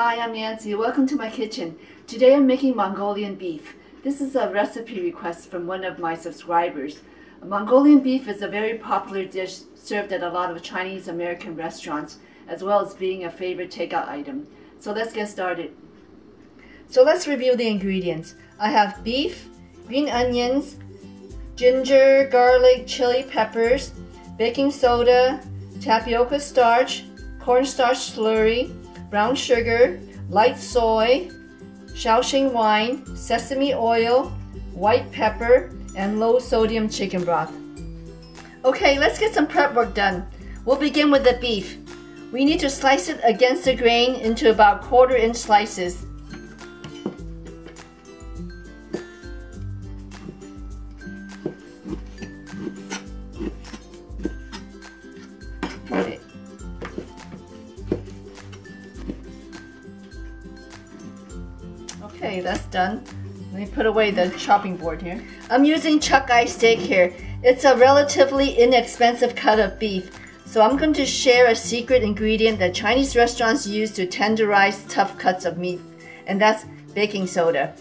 Hi, I'm Nancy. Welcome to my kitchen. Today I'm making Mongolian beef. This is a recipe request from one of my subscribers. Mongolian beef is a very popular dish served at a lot of Chinese American restaurants, as well as being a favorite takeout item. So let's get started. So let's review the ingredients. I have beef, green onions, ginger, garlic, chili peppers, baking soda, tapioca starch, cornstarch slurry, brown sugar, light soy, Shaoxing wine, sesame oil, white pepper, and low sodium chicken broth. Okay, let's get some prep work done. We'll begin with the beef. We need to slice it against the grain into about quarter inch slices. Okay, that's done. Let me put away the chopping board here. I'm using chuck eye steak here. It's a relatively inexpensive cut of beef. So I'm going to share a secret ingredient that Chinese restaurants use to tenderize tough cuts of meat, and that's baking soda.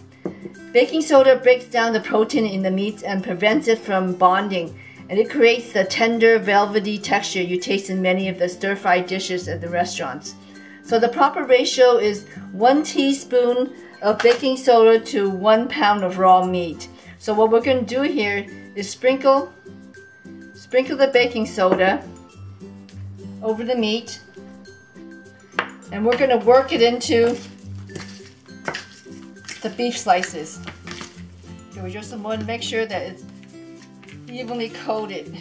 Baking soda breaks down the protein in the meat and prevents it from bonding, and it creates the tender, velvety texture you taste in many of the stir-fried dishes at the restaurants. So the proper ratio is one teaspoon of baking soda to one pound of raw meat. So what we're going to do here is sprinkle, sprinkle the baking soda over the meat and we're going to work it into the beef slices. Okay, we just want to make sure that it's evenly coated.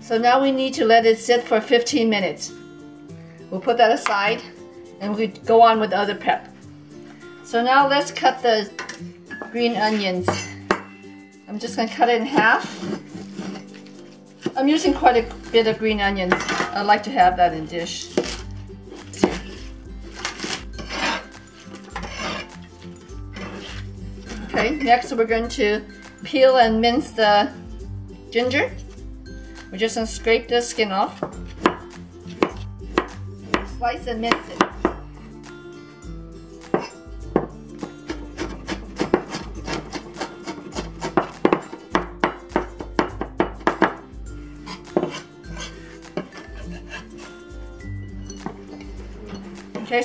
So now we need to let it sit for 15 minutes. We'll put that aside and we go on with the other prep. So now let's cut the green onions. I'm just going to cut it in half. I'm using quite a bit of green onions. I like to have that in dish. Okay, next we're going to peel and mince the ginger. We're just to scrape the skin off. Slice and mince it.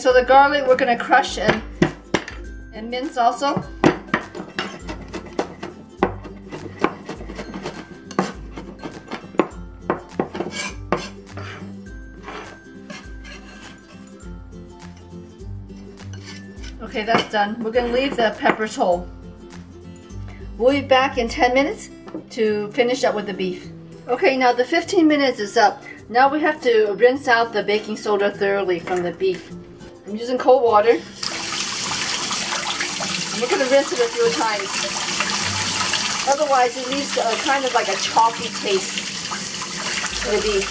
So the garlic we're gonna crush and, and mince also. Okay, that's done. We're gonna leave the peppers whole. We'll be back in 10 minutes to finish up with the beef. Okay, now the 15 minutes is up. Now we have to rinse out the baking soda thoroughly from the beef. I'm using cold water. And we're going to rinse it a few times. Otherwise, it leaves a, kind of like a chalky taste to the beef.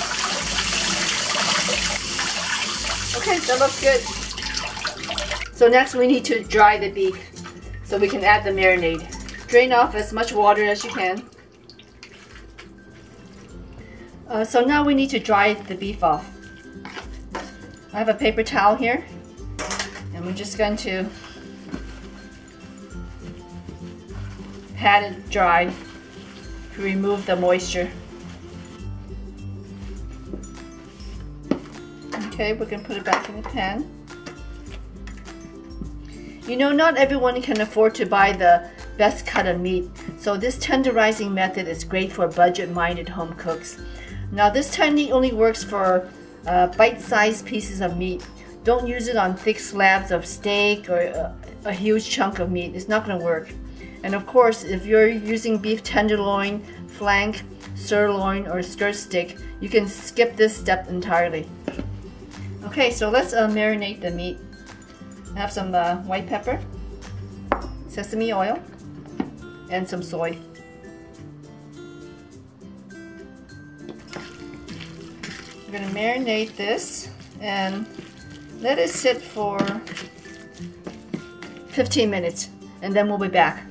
Okay, that looks good. So next we need to dry the beef so we can add the marinade. Drain off as much water as you can. Uh, so now we need to dry the beef off. I have a paper towel here we're just going to pat it dry to remove the moisture. Okay, we can put it back in the pan. You know, not everyone can afford to buy the best cut of meat, so this tenderizing method is great for budget-minded home cooks. Now, this technique only works for uh, bite-sized pieces of meat. Don't use it on thick slabs of steak or a, a huge chunk of meat. It's not going to work. And of course, if you're using beef tenderloin, flank, sirloin, or skirt steak, you can skip this step entirely. Okay, so let's uh, marinate the meat. I have some uh, white pepper, sesame oil, and some soy. Going to marinate this and let it sit for 15 minutes and then we'll be back.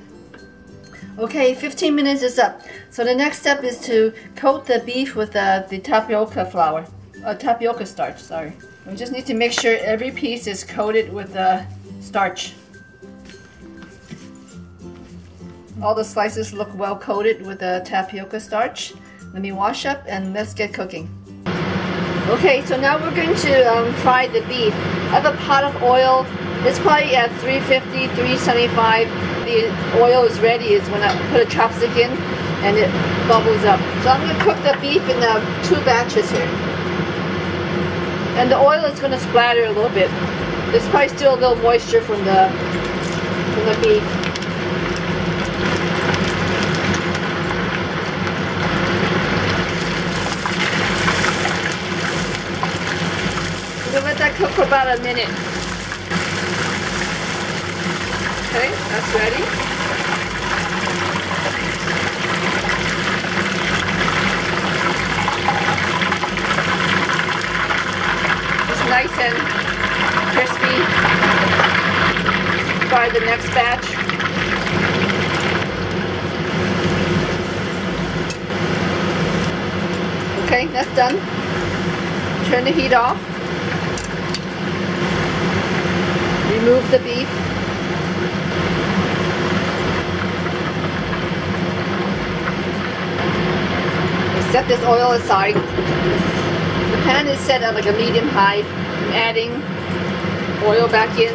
Okay, 15 minutes is up. So the next step is to coat the beef with uh, the tapioca flour. uh, tapioca starch, sorry. We just need to make sure every piece is coated with the starch. All the slices look well coated with the tapioca starch. Let me wash up and let's get cooking. Okay, so now we're going to um, fry the beef. I have a pot of oil. It's probably at 350, 375. The oil is ready is when I put a chopstick in and it bubbles up. So I'm going to cook the beef in uh, two batches here. And the oil is going to splatter a little bit. There's probably still a little moisture from the from the beef. let that cook for about a minute. Okay, that's ready. It's nice and crispy. Try the next batch. Okay, that's done. Turn the heat off. Remove the beef. Set this oil aside. The pan is set at like a medium high. I'm adding oil back in.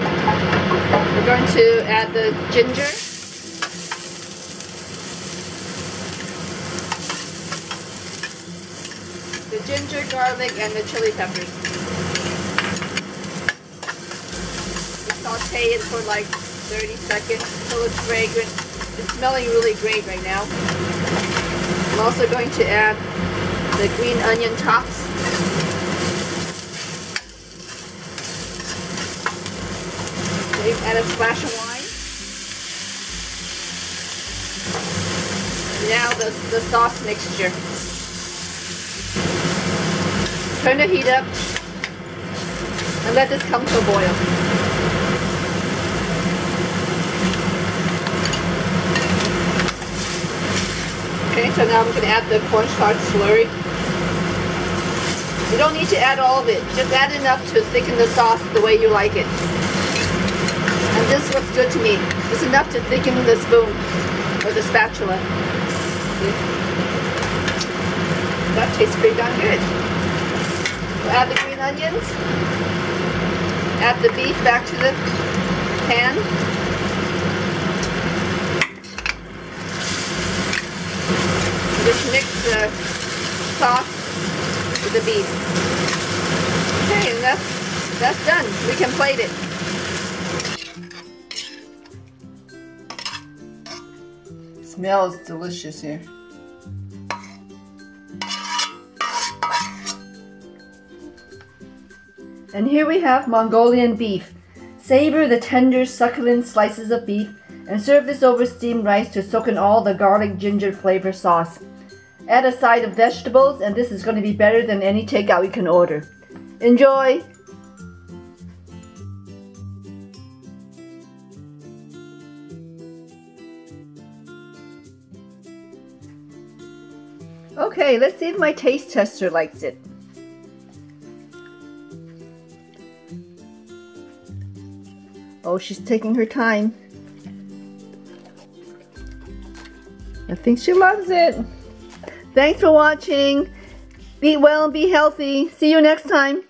We're going to add the ginger. The ginger, garlic, and the chili peppers. Saute it for like 30 seconds until it's fragrant. It's smelling really great right now. I'm also going to add the green onion tops. Okay, add a splash of wine. Now the, the sauce mixture. Turn the heat up and let this come to a boil. Okay, so now I'm going to add the cornstarch slurry. You don't need to add all of it. Just add enough to thicken the sauce the way you like it. And this looks good to me. It's enough to thicken the spoon or the spatula. See? That tastes pretty darn good. We'll add the green onions. Add the beef back to the pan. Just mix the sauce with the beef. Okay, and that's, that's done. We can plate it. Smells delicious here. And here we have Mongolian beef. Savor the tender, succulent slices of beef and serve this over steamed rice to soak in all the garlic ginger flavor sauce. Add a side of vegetables and this is going to be better than any takeout you can order. Enjoy! Okay, let's see if my taste tester likes it. Oh, she's taking her time. I think she loves it. Thanks for watching. Be well and be healthy. See you next time.